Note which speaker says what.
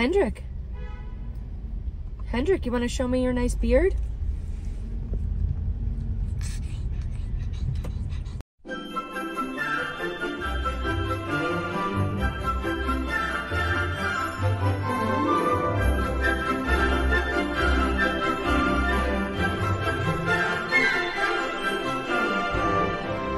Speaker 1: Hendrik. Hendrik, you want to show me your nice beard?